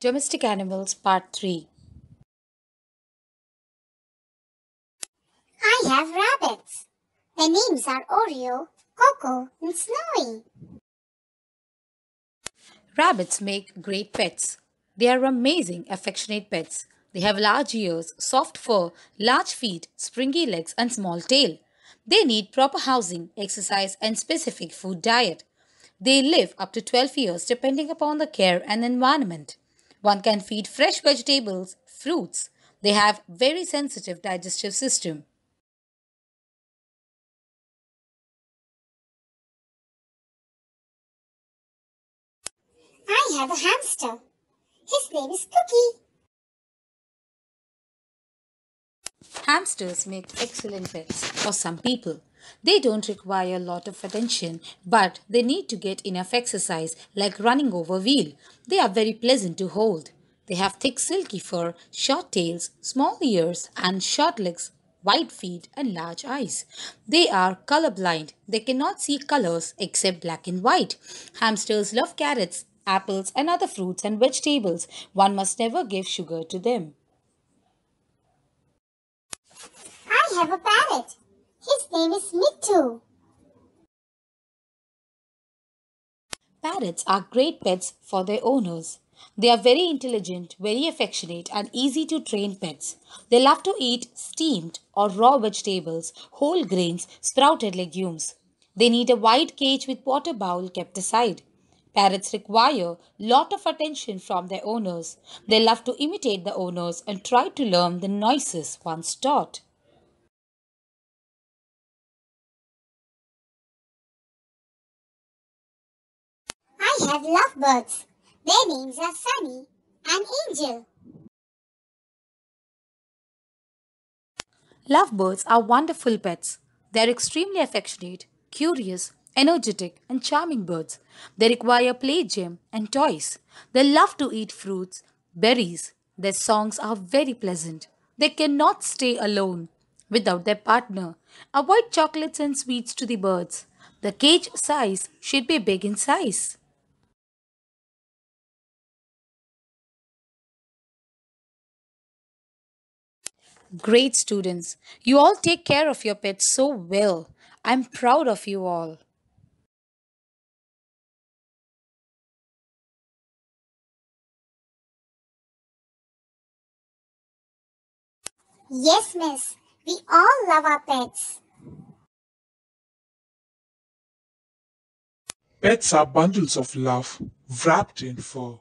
Domestic Animals Part 3 I have rabbits. Their names are Oreo, Coco, and Snowy. Rabbits make great pets. They are amazing, affectionate pets. They have large ears, soft fur, large feet, springy legs, and small tail. They need proper housing, exercise, and specific food diet. They live up to 12 years depending upon the care and environment. One can feed fresh vegetables, fruits. They have very sensitive digestive system. I have a hamster. His name is Cookie. Hamsters make excellent pets for some people. They don't require a lot of attention, but they need to get enough exercise like running over wheel. They are very pleasant to hold. They have thick silky fur, short tails, small ears and short legs, white feet and large eyes. They are colorblind. They cannot see colors except black and white. Hamsters love carrots, apples and other fruits and vegetables. One must never give sugar to them. I have a parrot. Name is Mittu. Parrots are great pets for their owners. They are very intelligent, very affectionate, and easy to train pets. They love to eat steamed or raw vegetables, whole grains, sprouted legumes. They need a wide cage with water bowl kept aside. Parrots require lot of attention from their owners. They love to imitate the owners and try to learn the noises once taught. Have lovebirds. Their names are Sunny and Angel. Lovebirds are wonderful pets. They are extremely affectionate, curious, energetic, and charming birds. They require play gem and toys. They love to eat fruits, berries. Their songs are very pleasant. They cannot stay alone without their partner. Avoid chocolates and sweets to the birds. The cage size should be big in size. Great students. You all take care of your pets so well. I'm proud of you all. Yes, miss. We all love our pets. Pets are bundles of love wrapped in fur.